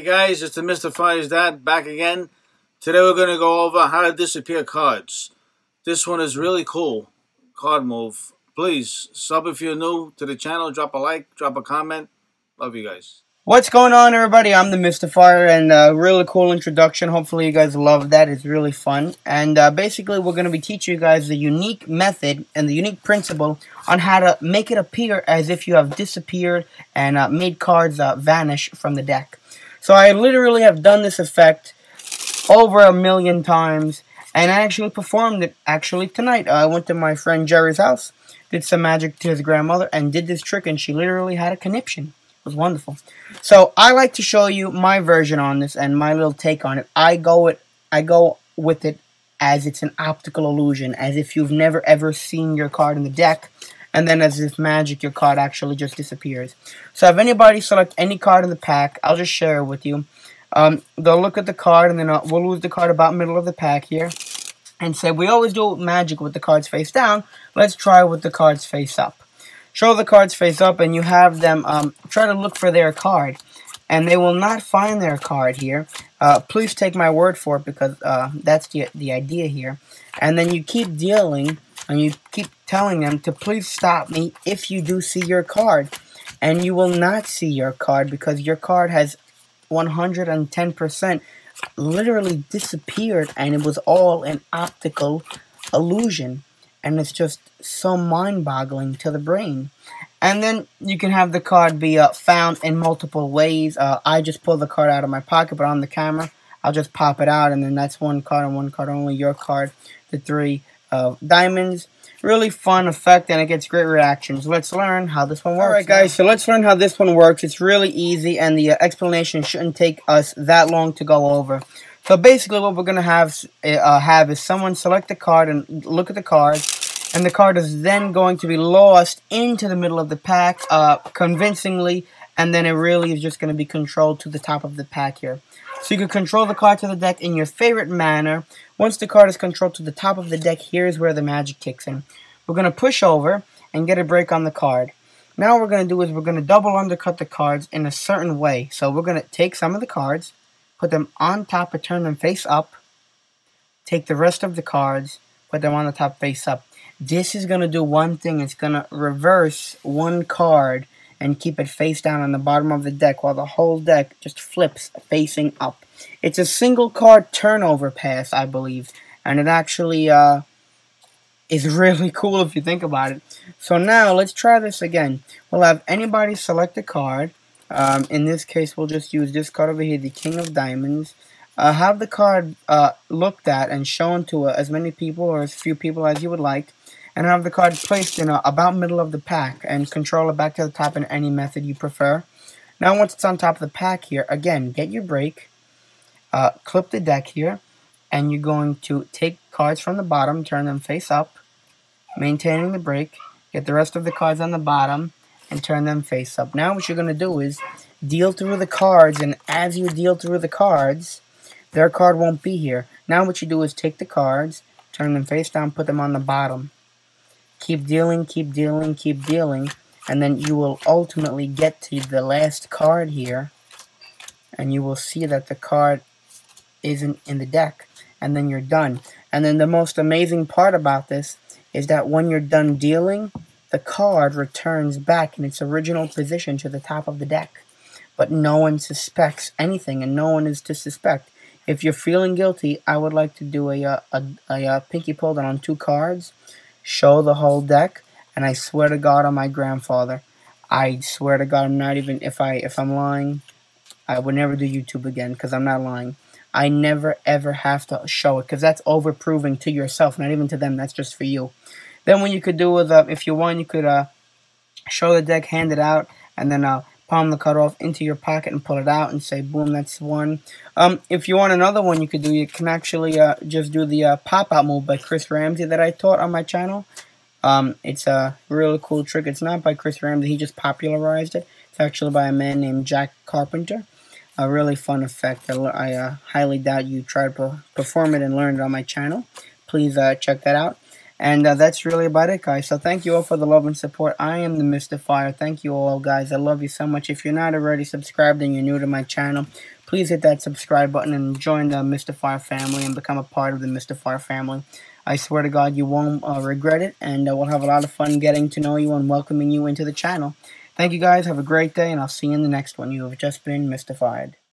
Hey guys, it's the. Fire's dad back again. Today we're going to go over how to disappear cards. This one is really cool. Card move. Please, sub if you're new to the channel. Drop a like, drop a comment. Love you guys. What's going on, everybody? I'm the Mystefyer and a really cool introduction. Hopefully, you guys love that. It's really fun. And uh, basically, we're going to be teaching you guys the unique method and the unique principle on how to make it appear as if you have disappeared and uh, made cards uh, vanish from the deck. So I literally have done this effect over a million times, and I actually performed it actually tonight. I went to my friend Jerry's house, did some magic to his grandmother, and did this trick, and she literally had a conniption. It was wonderful. So I like to show you my version on this and my little take on it. I go it, I go with it as it's an optical illusion, as if you've never ever seen your card in the deck and then as if magic, your card actually just disappears. So if anybody select any card in the pack, I'll just share it with you. Um, they'll look at the card, and then uh, we'll lose the card about middle of the pack here, and say, we always do magic with the cards face down, let's try with the cards face up. Show the cards face up, and you have them um, try to look for their card. And they will not find their card here. Uh, please take my word for it, because uh, that's the, the idea here. And then you keep dealing and you keep telling them to please stop me if you do see your card. And you will not see your card because your card has 110% literally disappeared and it was all an optical illusion. And it's just so mind-boggling to the brain. And then you can have the card be uh, found in multiple ways. Uh, I just pull the card out of my pocket, but on the camera, I'll just pop it out, and then that's one card and one card only. Your card, the three of diamonds. Really fun effect and it gets great reactions. Let's learn how this one works. Alright guys, so let's learn how this one works. It's really easy and the uh, explanation shouldn't take us that long to go over. So basically what we're going to have, uh, have is someone select the card and look at the card. And the card is then going to be lost into the middle of the pack uh, convincingly. And then it really is just going to be controlled to the top of the pack here. So you can control the card to the deck in your favorite manner. Once the card is controlled to the top of the deck, here's where the magic kicks in. We're going to push over and get a break on the card. Now what we're going to do is we're going to double undercut the cards in a certain way. So we're going to take some of the cards, put them on top and turn them face up. Take the rest of the cards, put them on the top face up. This is going to do one thing. It's going to reverse one card and keep it face down on the bottom of the deck while the whole deck just flips facing up. It's a single card turnover pass, I believe, and it actually uh, is really cool if you think about it. So now let's try this again. We'll have anybody select a card. Um, in this case, we'll just use this card over here, the King of Diamonds. Uh, have the card uh, looked at and shown to uh, as many people or as few people as you would like and have the card placed in a, about middle of the pack and control it back to the top in any method you prefer. Now once it's on top of the pack here, again, get your break, uh, clip the deck here, and you're going to take cards from the bottom, turn them face up, maintaining the break, get the rest of the cards on the bottom, and turn them face up. Now what you're going to do is deal through the cards, and as you deal through the cards, their card won't be here. Now what you do is take the cards, turn them face down, put them on the bottom. Keep dealing, keep dealing, keep dealing, and then you will ultimately get to the last card here, and you will see that the card isn't in the deck, and then you're done. And then the most amazing part about this is that when you're done dealing, the card returns back in its original position to the top of the deck. But no one suspects anything, and no one is to suspect. If you're feeling guilty, I would like to do a, uh, a, a, a pinky pull down on two cards show the whole deck, and I swear to God on my grandfather, I swear to God I'm not even if I if I'm lying, I would never do YouTube again because I'm not lying. I never ever have to show it because that's over proving to yourself, not even to them. That's just for you. Then what you could do with uh, if you want, you could uh, show the deck, hand it out, and then uh, palm the card off into your pocket and pull it out and say, boom, that's one. Um, if you want another one you could do, you can actually uh, just do the uh, pop-out move by Chris Ramsay that I taught on my channel. Um, it's a really cool trick. It's not by Chris Ramsay. He just popularized it. It's actually by a man named Jack Carpenter. A really fun effect. I, I uh, highly doubt you tried to perform it and learn it on my channel. Please uh, check that out. And uh, that's really about it, guys. So thank you all for the love and support. I am the Mystefyer. Thank you all, guys. I love you so much. If you're not already subscribed and you're new to my channel, please hit that subscribe button and join the Mystefyer family and become a part of the Mystefyer family. I swear to God, you won't uh, regret it, and uh, we'll have a lot of fun getting to know you and welcoming you into the channel. Thank you guys. Have a great day, and I'll see you in the next one. You have just been mystified.